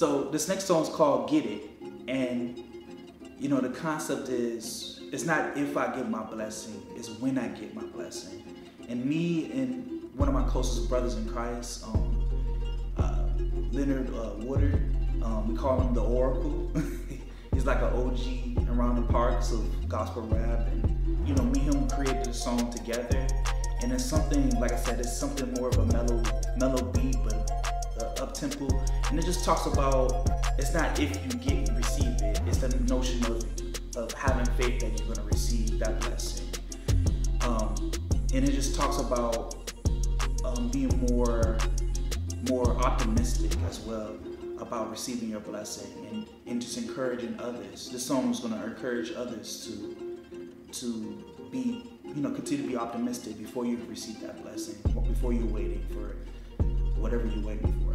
So this next song is called "Get It," and you know the concept is it's not if I get my blessing, it's when I get my blessing. And me and one of my closest brothers in Christ, um, uh, Leonard uh, Woodard, um, we call him the Oracle. He's like an OG around the parts of gospel rap, and you know me and him created a song together. And it's something, like I said, it's something more of a mellow, mellow beat, up tempo, and it just talks about it's not if you get receive it, it's the notion of of having faith that you're going to receive that blessing. Um, and it just talks about um, being more more optimistic as well about receiving your blessing and, and just encouraging others. This song is going to encourage others to to be you know continue to be optimistic before you receive that blessing, before you're waiting for whatever you're waiting for.